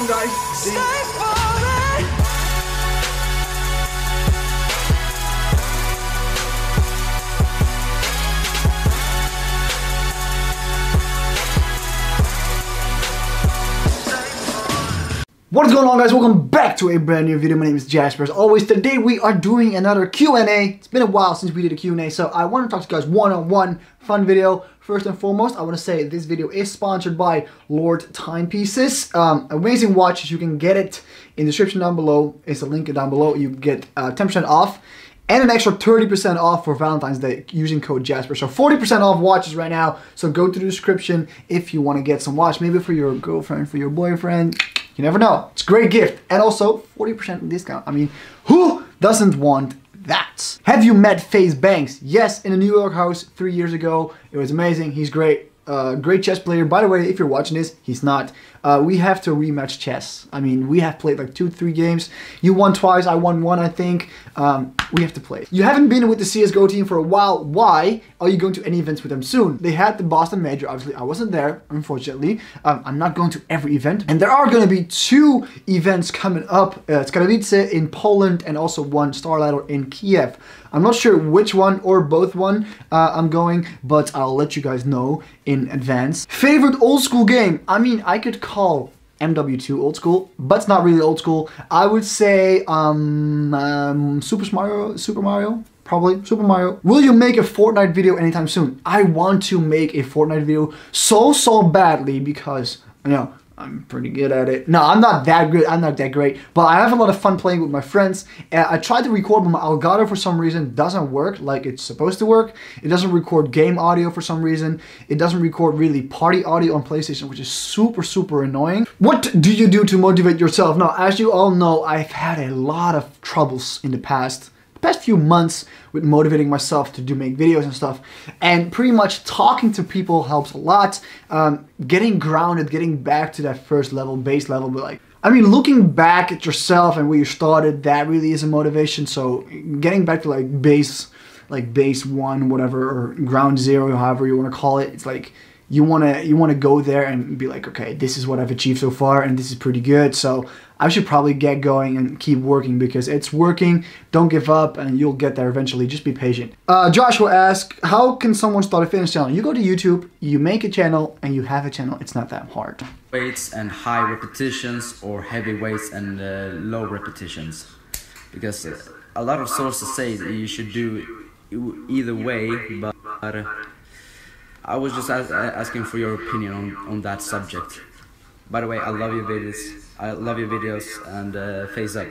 long, guys. See? What is going on guys? Welcome back to a brand new video. My name is Jasper. As always, today we are doing another Q&A. It's been a while since we did a Q&A, so I want to talk to you guys one-on-one -on -one fun video. First and foremost, I want to say this video is sponsored by Lord Timepieces. Um, amazing watches. You can get it in the description down below. It's a link down below. You get 10% uh, off and an extra 30% off for Valentine's Day using code Jasper. So 40% off watches right now. So go to the description if you want to get some watch, maybe for your girlfriend, for your boyfriend you never know. It's a great gift. And also 40% discount. I mean, who doesn't want that? Have you met FaZe Banks? Yes, in a New York house three years ago. It was amazing. He's great. Uh, great chess player. By the way, if you're watching this, he's not. Uh, we have to rematch chess. I mean, we have played like two, three games. You won twice, I won one, I think. Um, we have to play. You haven't been with the CSGO team for a while. Why are you going to any events with them soon? They had the Boston Major. Obviously, I wasn't there, unfortunately. Um, I'm not going to every event. And there are going to be two events coming up. Uh, Katowice in Poland and also one StarLadder in Kiev. I'm not sure which one or both one uh, I'm going, but I'll let you guys know in advance. Favorite old school game? I mean, I could call MW2 old school, but it's not really old school. I would say um, um, Super Mario, Super Mario, probably Super Mario. Will you make a Fortnite video anytime soon? I want to make a Fortnite video so, so badly because, you know, I'm pretty good at it. No, I'm not that good. I'm not that great, but I have a lot of fun playing with my friends. And I tried to record, but my Elgato for some reason doesn't work like it's supposed to work. It doesn't record game audio for some reason. It doesn't record really party audio on PlayStation, which is super, super annoying. What do you do to motivate yourself? Now, as you all know, I've had a lot of troubles in the past past few months with motivating myself to do make videos and stuff. And pretty much talking to people helps a lot. Um, getting grounded getting back to that first level base level but like I mean looking back at yourself and where you started that really is a motivation. So getting back to like base like base one whatever or ground zero however you want to call it it's like you want to you want to go there and be like okay this is what I've achieved so far and this is pretty good. So I should probably get going and keep working because it's working. Don't give up and you'll get there eventually. Just be patient. Uh, Joshua asks how can someone start a fitness channel? You go to YouTube you make a channel and you have a channel. It's not that hard. Weights and high repetitions or heavy weights and uh, low repetitions? Because a lot of sources say that you should do either way but uh, I was just as, asking for your opinion on, on that subject. By the way, I love your videos. I love your videos and uh, FaZe up.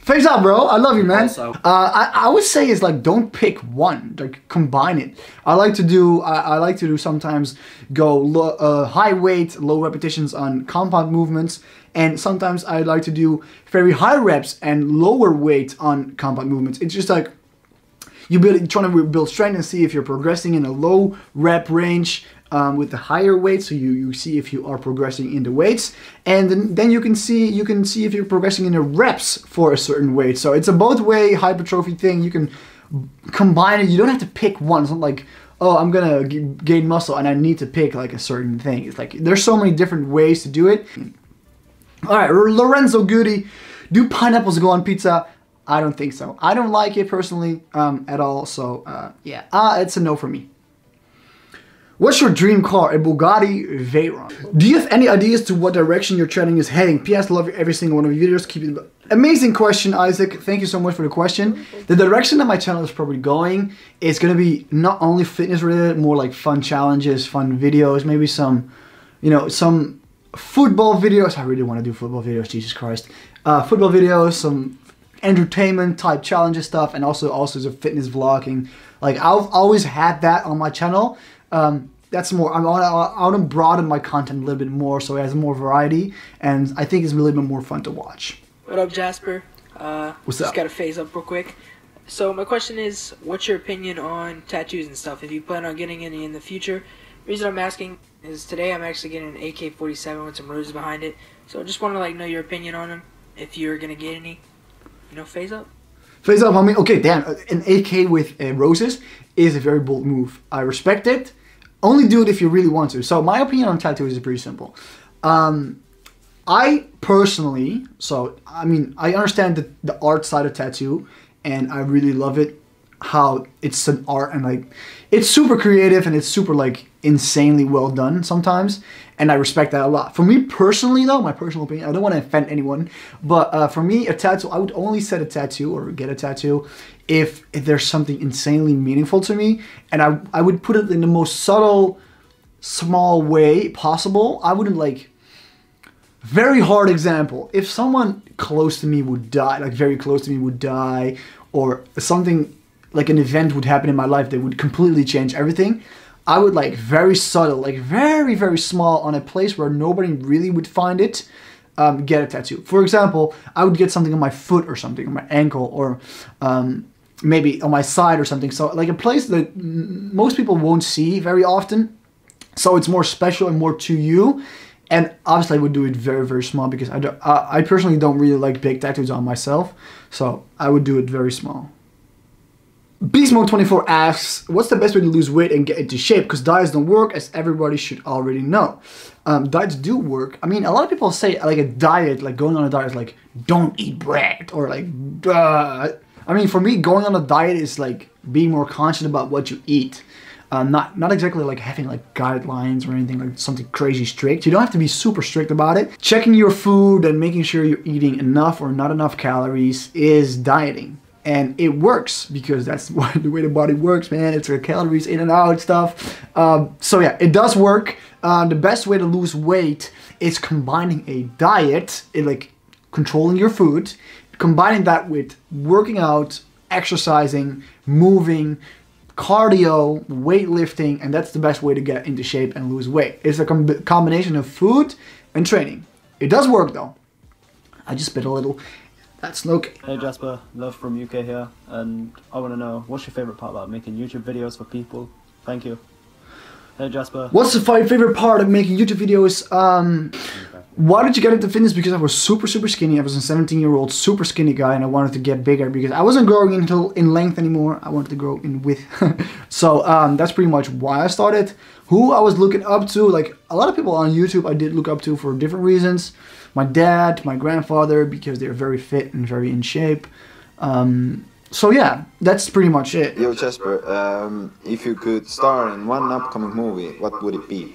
FaZe up, bro. I love you, man. Also, uh, I, I would say is like don't pick one. Like combine it. I like to do. I, I like to do sometimes go uh, high weight, low repetitions on compound movements, and sometimes I like to do very high reps and lower weight on compound movements. It's just like you build, trying to build strength and see if you're progressing in a low rep range um, with the higher weight. So you, you see if you are progressing in the weights, and then, then you can see you can see if you're progressing in the reps for a certain weight. So it's a both way hypertrophy thing. You can combine it. You don't have to pick one. It's not like oh, I'm gonna gain muscle and I need to pick like a certain thing. It's like there's so many different ways to do it. All right, Lorenzo Goody, do pineapples go on pizza? I don't think so. I don't like it personally um, at all. So uh, yeah, uh, it's a no for me. What's your dream car? A Bugatti Veyron. Do you have any ideas to what direction your trending is heading? P.S. Love every single one of your videos. Keep it. Amazing question, Isaac. Thank you so much for the question. The direction that my channel is probably going is going to be not only fitness related, more like fun challenges, fun videos, maybe some, you know, some football videos. I really want to do football videos. Jesus Christ. Uh, football videos, some entertainment type challenges stuff and also also the fitness vlogging. Like I've always had that on my channel. Um, that's more I want, I want to broaden my content a little bit more so it has more variety and I think it's little bit more fun to watch. What up Jasper? Uh, what's just up? gotta FaZe up real quick. So my question is what's your opinion on tattoos and stuff? If you plan on getting any in the future? The reason I'm asking is today I'm actually getting an AK-47 with some roses behind it. So I just want to like know your opinion on them if you're gonna get any you know, FaZe up. FaZe up. I mean, okay, damn. An AK with uh, roses is a very bold move. I respect it. Only do it if you really want to. So my opinion on tattoos is pretty simple. Um, I personally, so I mean, I understand the, the art side of tattoo, and I really love it. How it's an art and like it's super creative and it's super like insanely well done sometimes, and I respect that a lot. For me personally, though, my personal opinion, I don't want to offend anyone, but uh, for me, a tattoo, I would only set a tattoo or get a tattoo if, if there's something insanely meaningful to me, and I I would put it in the most subtle, small way possible. I wouldn't like very hard example. If someone close to me would die, like very close to me would die, or something like an event would happen in my life that would completely change everything, I would like very subtle, like very, very small on a place where nobody really would find it, um, get a tattoo. For example, I would get something on my foot or something, on my ankle, or um, maybe on my side or something. So like a place that most people won't see very often. So it's more special and more to you and obviously I would do it very very small because I, don't, I, I personally don't really like big tattoos on myself so I would do it very small. Beast Mode 24 asks, what's the best way to lose weight and get into shape? Because diets don't work, as everybody should already know. Um, diets do work. I mean, a lot of people say like a diet, like going on a diet is like, don't eat bread, or like, Duh. I mean, for me, going on a diet is like being more conscious about what you eat. Uh, not not exactly like having like guidelines or anything like something crazy strict. You don't have to be super strict about it. Checking your food and making sure you're eating enough or not enough calories is dieting. And it works because that's the way the body works, man. It's the calories in and out stuff. Um, so yeah, it does work. Uh, the best way to lose weight is combining a diet, it, like controlling your food, combining that with working out, exercising, moving, cardio, weightlifting, and that's the best way to get into shape and lose weight. It's a com combination of food and training. It does work though. I just spit a little. That's okay. Hey Jasper, love from UK here, and I want to know what's your favorite part about making YouTube videos for people? Thank you. Hey Jasper. What's the favorite part of making YouTube videos? Um, why did you get into fitness? Because I was super, super skinny. I was a 17 year old super skinny guy and I wanted to get bigger because I wasn't growing until in length anymore. I wanted to grow in width. so um, that's pretty much why I started. Who I was looking up to, like a lot of people on YouTube I did look up to for different reasons. My dad, my grandfather, because they're very fit and very in shape. Um, so yeah, that's pretty much it. Yo Jasper, um, if you could star in one upcoming movie, what would it be?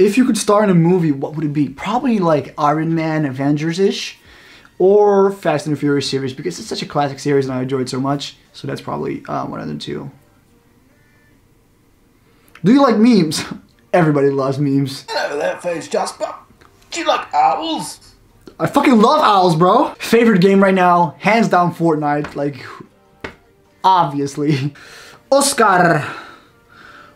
If you could star in a movie, what would it be? Probably like Iron Man, Avengers-ish, or Fast and the Furious series because it's such a classic series and I enjoy it so much. So that's probably uh, one of the two. Do you like memes? Everybody loves memes. Hello there, FaZe Jasper. Do you like owls? I fucking love owls, bro. Favorite game right now, hands down Fortnite. Like, obviously. Oscar.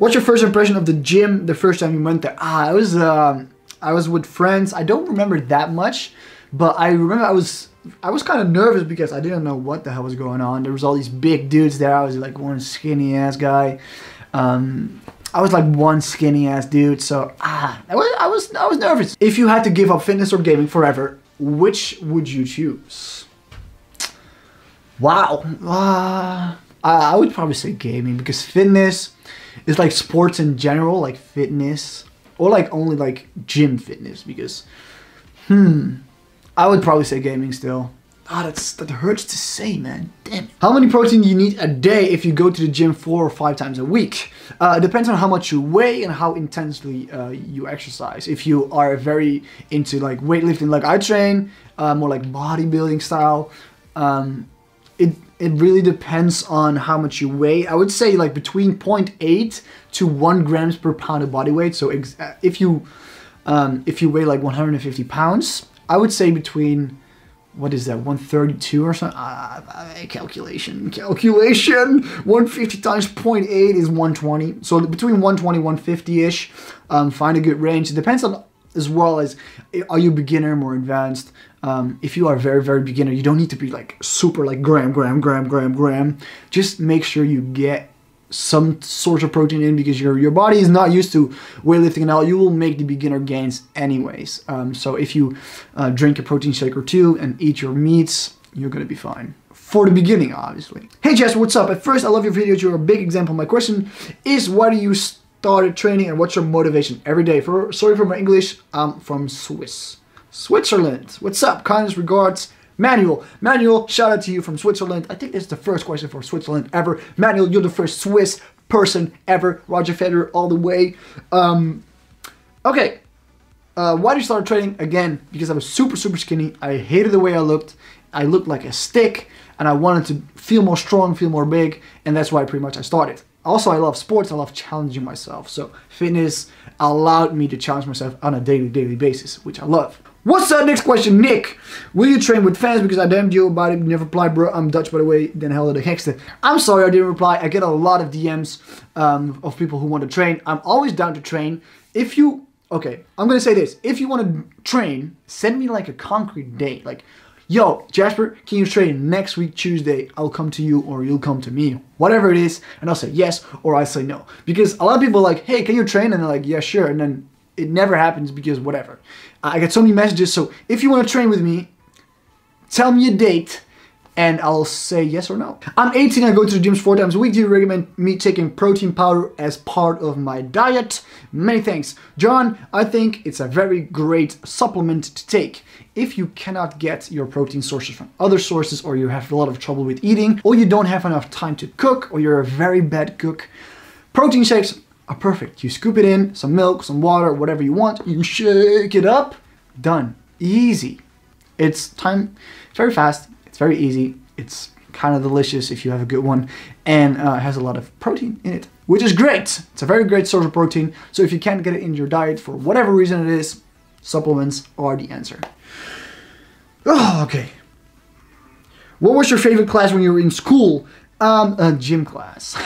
What's your first impression of the gym the first time you went there? Ah, I was um, I was with friends. I don't remember that much, but I remember I was I was kind of nervous because I didn't know what the hell was going on. There was all these big dudes there. I was like one skinny ass guy. Um, I was like one skinny ass dude. So ah, I was I was I was nervous. If you had to give up fitness or gaming forever, which would you choose? Wow. Uh, I would probably say gaming because fitness is like sports in general, like fitness, or like only like gym fitness. Because, hmm, I would probably say gaming still. Ah, that's that hurts to say, man. Damn. It. How many protein do you need a day if you go to the gym four or five times a week? Uh, it depends on how much you weigh and how intensely uh, you exercise. If you are very into like weightlifting, like I train, uh, more like bodybuilding style, um, it it really depends on how much you weigh. I would say like between 0.8 to 1 grams per pound of body weight. So uh, if you um, if you weigh like 150 pounds, I would say between what is that 132 or something uh, uh, calculation calculation 150 times 0.8 is 120 so between 120 150 ish um, find a good range it depends on as well as are you beginner more advanced? Um, if you are very very beginner you don't need to be like super like gram gram gram gram gram. Just make sure you get some sort of protein in because your your body is not used to weightlifting and all. You will make the beginner gains anyways. Um, so if you uh, drink a protein shake or two and eat your meats you're gonna be fine. For the beginning obviously. Hey Jess what's up? At first I love your videos. You're a big example my question is why do you started training and what's your motivation every day for sorry for my English I'm from Swiss Switzerland. What's up? Kindest regards, Manuel. Manuel, shout out to you from Switzerland. I think this is the first question for Switzerland ever. Manuel, you're the first Swiss person ever. Roger Federer all the way. Um, okay. Uh, why did you start training? Again, because I was super, super skinny. I hated the way I looked. I looked like a stick and I wanted to feel more strong, feel more big. And that's why pretty much I started. Also, I love sports. I love challenging myself. So fitness allowed me to challenge myself on a daily, daily basis, which I love. What's the next question, Nick? Will you train with fans? Because I damned you about it. You never replied, bro. I'm Dutch, by the way. Then hell the hekste. I'm sorry I didn't reply. I get a lot of DMs um, of people who want to train. I'm always down to train. If you, okay, I'm going to say this. If you want to train, send me like a concrete date. Like, yo, Jasper, can you train next week, Tuesday? I'll come to you or you'll come to me. Whatever it is. And I'll say yes or I say no. Because a lot of people are like, hey, can you train? And they're like, yeah, sure. And then it never happens because whatever. I get so many messages. So if you want to train with me, tell me a date and I'll say yes or no. I'm 18, I go to the gyms four times a week. Do you recommend me taking protein powder as part of my diet? Many thanks. John, I think it's a very great supplement to take. If you cannot get your protein sources from other sources or you have a lot of trouble with eating or you don't have enough time to cook or you're a very bad cook, protein shakes are perfect. You scoop it in, some milk, some water, whatever you want, you shake it up, done. Easy. It's time, it's very fast, it's very easy, it's kind of delicious if you have a good one, and uh, has a lot of protein in it, which is great. It's a very great source of protein, so if you can't get it in your diet for whatever reason it is, supplements are the answer. Oh, okay. What was your favorite class when you were in school? Um, a gym class.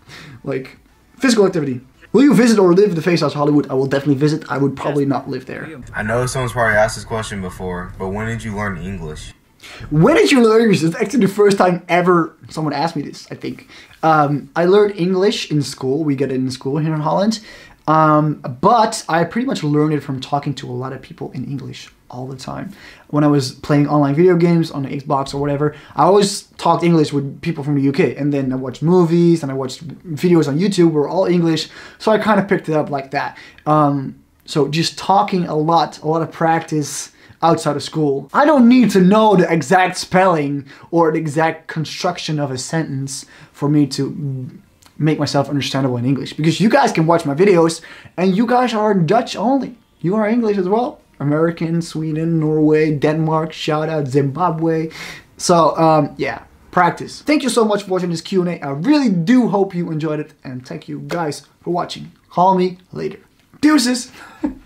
like, physical activity. Will you visit or live the FaZe House Hollywood? I will definitely visit. I would probably not live there. I know someone's probably asked this question before, but when did you learn English? When did you learn English? It's actually the first time ever someone asked me this, I think. Um, I learned English in school. We get it in school here in Holland. Um, but I pretty much learned it from talking to a lot of people in English all the time. When I was playing online video games on the Xbox or whatever, I always talked English with people from the UK. And then I watched movies and I watched videos on YouTube were all English. So I kind of picked it up like that. Um, so just talking a lot, a lot of practice outside of school. I don't need to know the exact spelling or the exact construction of a sentence for me to make myself understandable in English because you guys can watch my videos and you guys are Dutch only. You are English as well. American, Sweden, Norway, Denmark, shout out Zimbabwe. So um, yeah, practice. Thank you so much for watching this Q&A. I really do hope you enjoyed it and thank you guys for watching. Call me later. Deuces!